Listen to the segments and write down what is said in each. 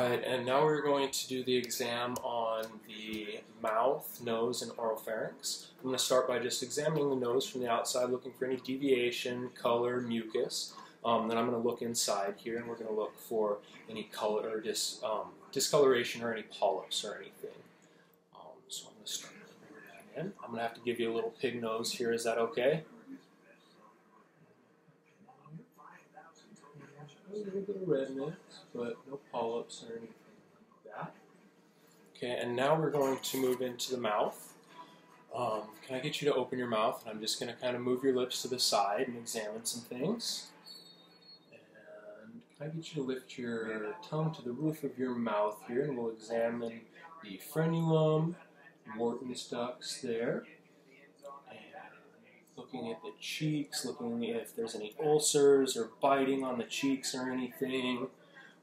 Alright, and now we're going to do the exam on the mouth, nose, and oropharynx. I'm going to start by just examining the nose from the outside, looking for any deviation, color, mucus. Um, then I'm going to look inside here, and we're going to look for any color or dis, um, discoloration or any polyps or anything. Um, so I'm going to start that in. I'm going to have to give you a little pig nose here. Is that okay? A little bit of redness, but no polyps or anything like that. Okay, and now we're going to move into the mouth. Um, can I get you to open your mouth? And I'm just going to kind of move your lips to the side and examine some things. And can I get you to lift your tongue to the roof of your mouth here, and we'll examine the frenulum, Wharton's ducts there looking at the cheeks, looking if there's any ulcers or biting on the cheeks or anything.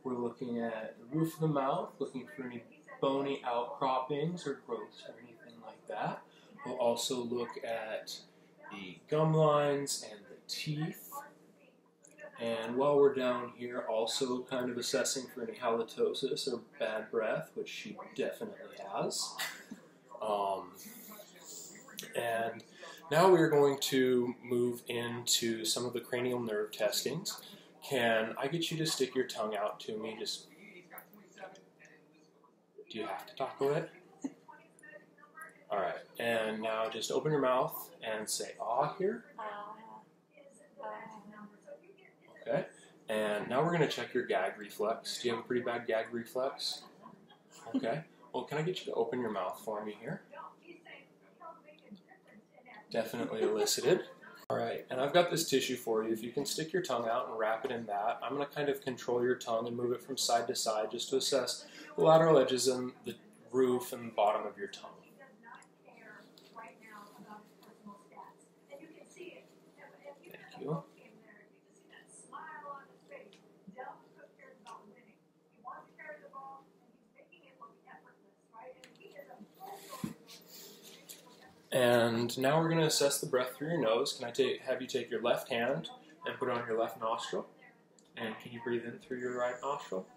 We're looking at the roof of the mouth, looking for any bony outcroppings or growths or anything like that. We'll also look at the gum lines and the teeth. And while we're down here, also kind of assessing for any halitosis or bad breath, which she definitely has. Um, and now we are going to move into some of the cranial nerve testings. Can I get you to stick your tongue out to me? Just do you have to talk with it? All right, and now just open your mouth and say "ah" here. Okay, and now we're going to check your gag reflex. Do you have a pretty bad gag reflex? Okay. Well, can I get you to open your mouth for me here? Definitely elicited. All right, and I've got this tissue for you. If you can stick your tongue out and wrap it in that, I'm going to kind of control your tongue and move it from side to side just to assess the lateral edges and the roof and bottom of your tongue. Thank you. And now we're going to assess the breath through your nose. Can I take, have you take your left hand and put it on your left nostril? And can you breathe in through your right nostril?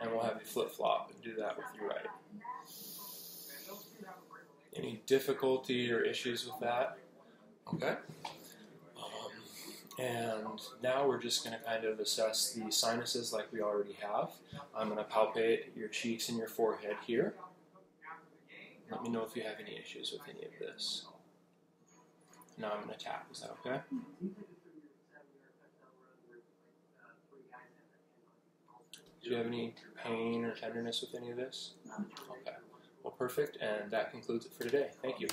And we'll have you flip flop and do that with your right. Any difficulty or issues with that? Okay. Um, and now we're just going to kind of assess the sinuses like we already have. I'm going to palpate your cheeks and your forehead here. Let me know if you have any issues with any of this. Now I'm going to tap. Is that okay? Do you have any pain or tenderness with any of this? Okay. Well, perfect. And that concludes it for today. Thank you.